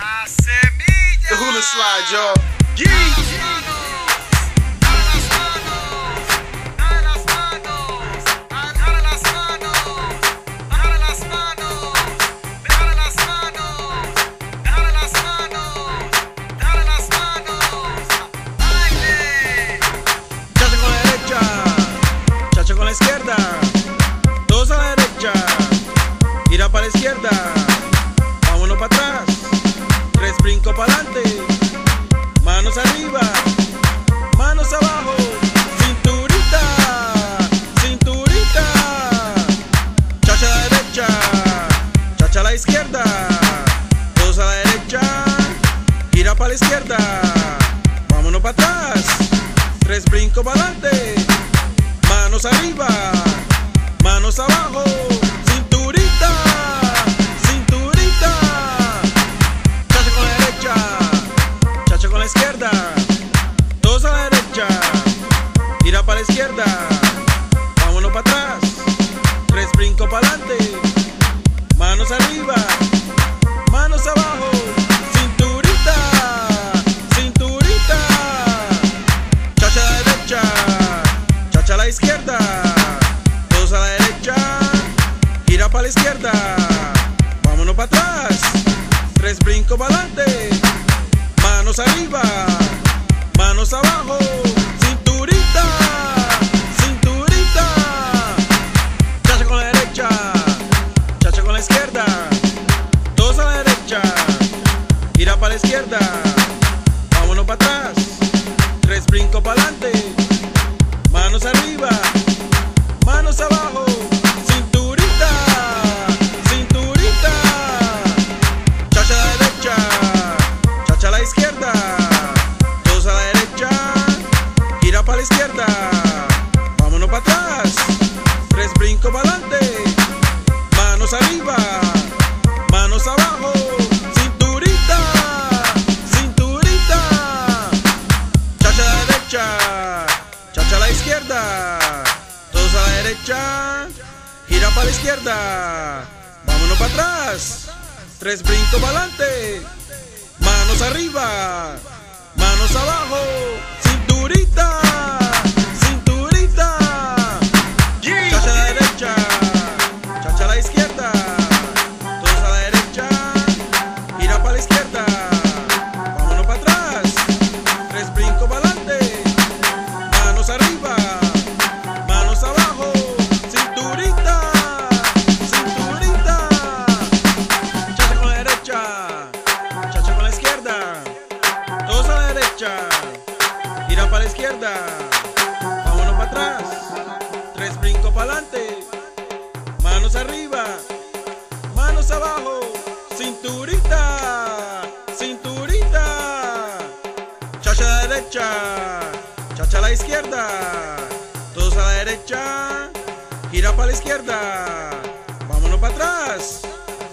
La semilla. The Hula Slide, y'all. Dale las manos, dale las manos, dale las manos, dale las manos, dale las manos, dale las manos, dale las manos, baile. Chacha con la derecha, chacha con la izquierda, dos a la derecha, gira para la izquierda, vámonos para atrás, tres brincos para adelante, manos arriba, manos abajo, cinturita, cinturita, chacha a la derecha, chacha a la izquierda, dos a la derecha, gira para la izquierda, vámonos para atrás. Tres brincos para adelante, manos arriba, manos abajo, cinturita, manos abajo, cinturita, cinturita. Chacha a la derecha, chacha a la izquierda, dos a la derecha, gira para la izquierda, vámonos para atrás, tres brincos para adelante, manos arriba, para la izquierda, vámonos para atrás. Tres brincos para adelante, manos arriba, manos abajo, cinturita, cinturita, chacha a la derecha, chacha a la izquierda, dos a la derecha, gira para la izquierda, vámonos para atrás, tres brincos para adelante, izquierda, todos a la derecha, gira para la izquierda, vámonos para atrás, tres brincos para adelante, manos arriba, manos abajo, vámonos para atrás, tres brincos para adelante, manos arriba, manos abajo, cinturita, cinturita. Chacha a la derecha, chacha a la izquierda, todos a la derecha, gira para la izquierda, vámonos para atrás,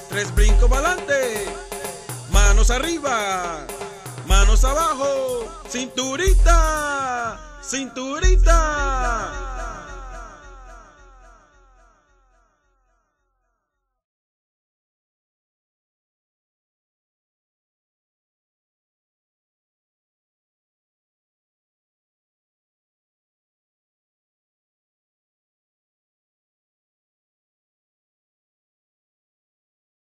tres brincos para adelante, manos arriba, manos abajo, cinturita, cinturita.